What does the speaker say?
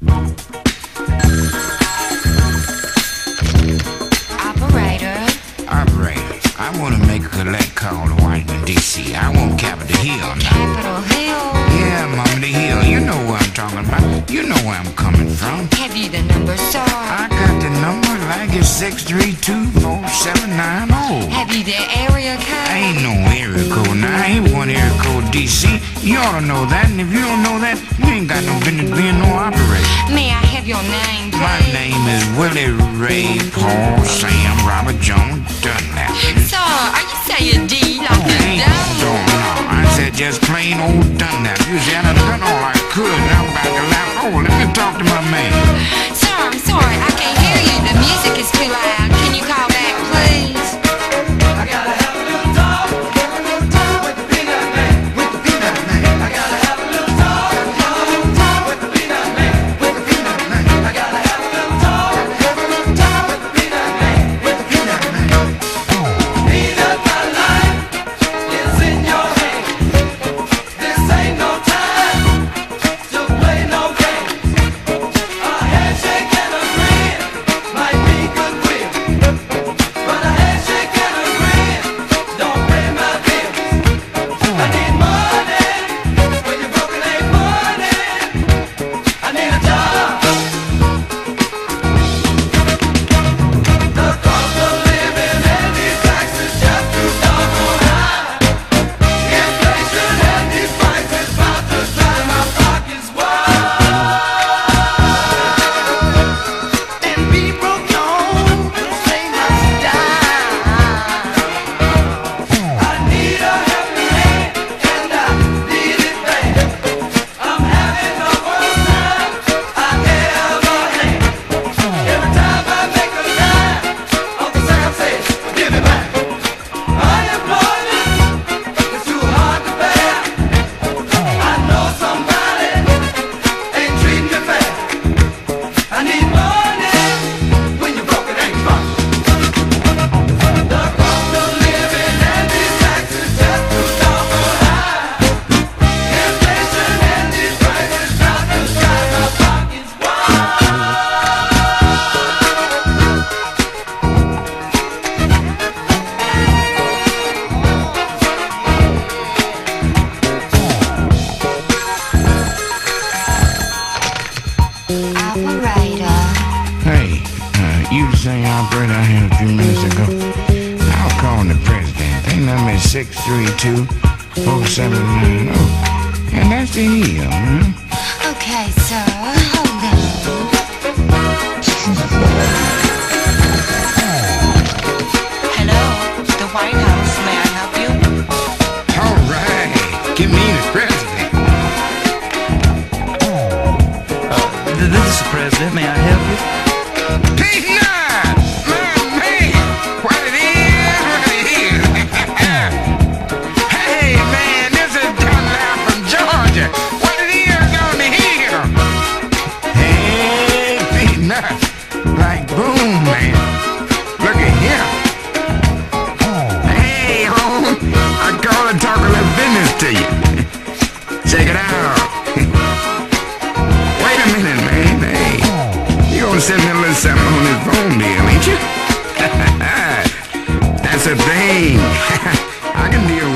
Operator. Operator, I want to make a collect call to Washington, D.C. I want Capitol Hill now. Capitol Hill. Yeah, Mama, the Hill. You know what I'm talking about. You know where I'm coming from. Have you the number, sir? I got the number like it's 6324790. Have you the area code? I ain't no area code now. I ain't one area code D.C. You ought to know that, and if you don't know that, you ain't got no business being no operator. May I have your name. My name is Willie Ray Paul Sam Robert Jones Dunlap. Sir, are you saying D like the Ain't dumb? I said just plain old Dunlap. You see, I done done all I could. Now I'm about to laugh. Oh, let me talk to my man. Hey, uh, you same operator I had a few minutes ago. I was calling the president. They number is 632-4790. And that's the man. Okay, sir, Like boom, man. Look at him. peddling something on his phone then, ain't you? That's a thing. I can deal